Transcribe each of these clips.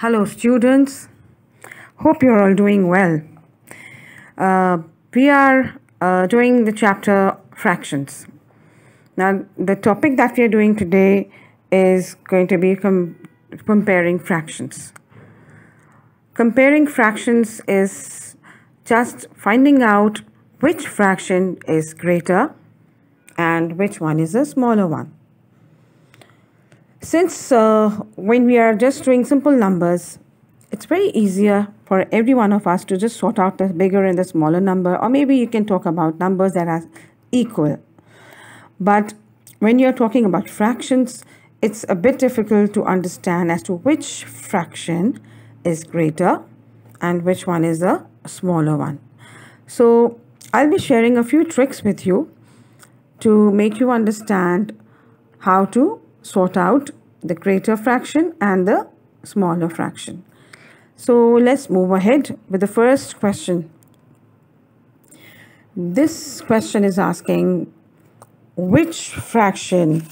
Hello, students. Hope you're all doing well. Uh, we are uh, doing the chapter fractions. Now, the topic that we are doing today is going to be com- comparing fractions. Comparing fractions is just finding out which fraction is greater and which one is a smaller one. Since uh, when we are just doing simple numbers, it's very easier for every one of us to just sort out the bigger and the smaller number, or maybe you can talk about numbers that are equal. But when you're talking about fractions, it's a bit difficult to understand as to which fraction is greater and which one is a smaller one. So I'll be sharing a few tricks with you to make you understand how to sort out the greater fraction and the smaller fraction. So let's move ahead with the first question. This question is asking which fraction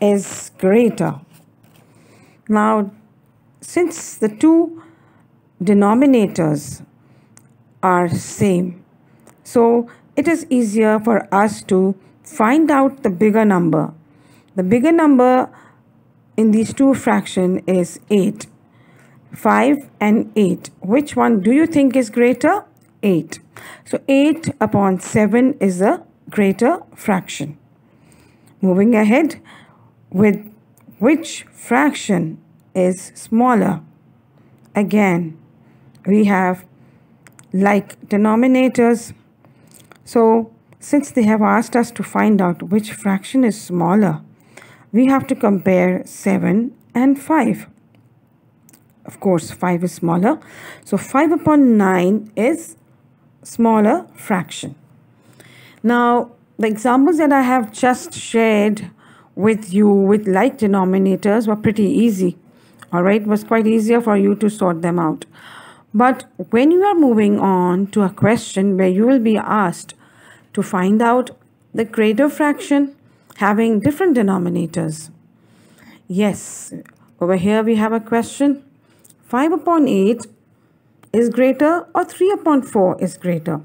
is greater? Now, since the two denominators are same, so it is easier for us to find out the bigger number. The bigger number in these two fraction is 8. 5 and 8. Which one do you think is greater? 8. So 8 upon 7 is a greater fraction. Moving ahead with which fraction is smaller? Again, we have like denominators. So since they have asked us to find out which fraction is smaller, we have to compare 7 and 5. Of course, 5 is smaller. So 5 upon 9 is smaller fraction. Now, the examples that I have just shared with you with like denominators were pretty easy. All right, it was quite easier for you to sort them out. But when you are moving on to a question where you will be asked to find out the greater fraction having different denominators. Yes, over here we have a question. 5 upon 8 is greater or 3 upon 4 is greater.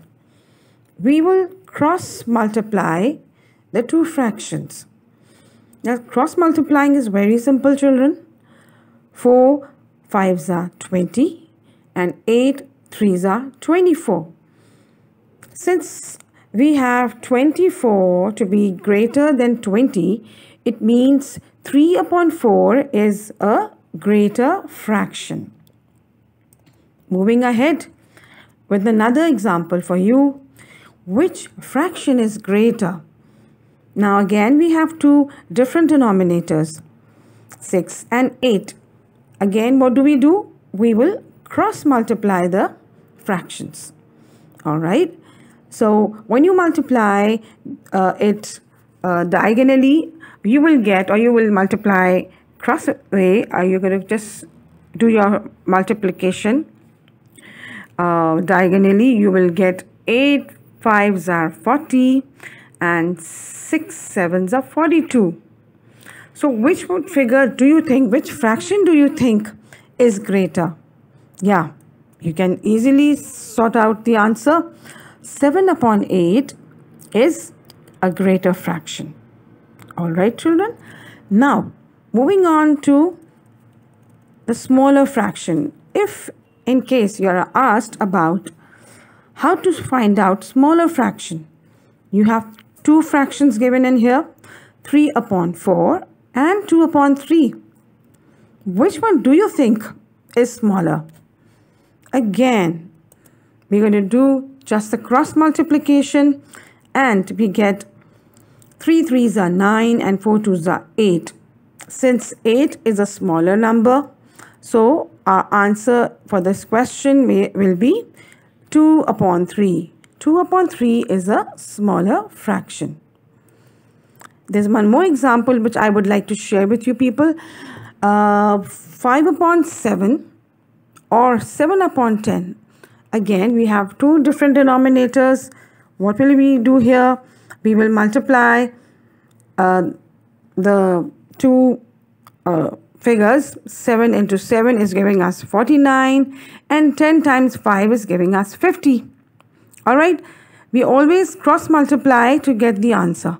We will cross multiply the two fractions. Now cross multiplying is very simple children. 4 5s are 20 and 8 3s are 24. Since we have 24 to be greater than 20, it means 3 upon 4 is a greater fraction. Moving ahead with another example for you. Which fraction is greater? Now again we have two different denominators 6 and 8. Again what do we do? We will cross multiply the fractions. Alright. So when you multiply uh, it uh, diagonally, you will get or you will multiply cross way. Are you going to just do your multiplication uh, diagonally? You will get 8 5s are 40 and 6 7s are 42. So which would figure do you think, which fraction do you think is greater? Yeah, you can easily sort out the answer. 7 upon 8 is a greater fraction. All right, children. Now, moving on to the smaller fraction. If in case you are asked about how to find out smaller fraction, you have two fractions given in here, 3 upon 4 and 2 upon 3. Which one do you think is smaller? Again, we're going to do just the cross multiplication and we get 3 3s are 9 and 4 2s are 8. Since 8 is a smaller number, so our answer for this question may, will be 2 upon 3. 2 upon 3 is a smaller fraction. There's one more example which I would like to share with you people. Uh, 5 upon 7 or 7 upon 10 Again, we have two different denominators. What will we do here? We will multiply uh, the two uh, figures. 7 into 7 is giving us 49 and 10 times 5 is giving us 50 all right? We always cross multiply to get the answer.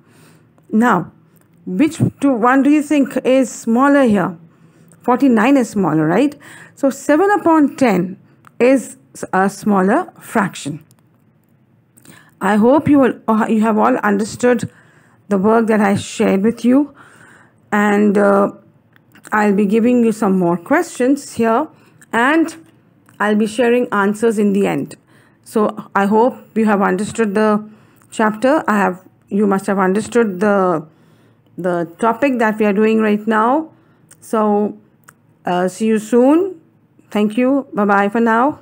Now which two, one do you think is smaller here? 49 is smaller right? So 7 upon 10 is a smaller fraction i hope you will uh, you have all understood the work that i shared with you and uh, I'll be giving you some more questions here and I'll be sharing answers in the end. So I hope you have understood the chapter. I have you must have understood the the topic that we are doing right now. So uh, see you soon. Thank you. Bye bye for now.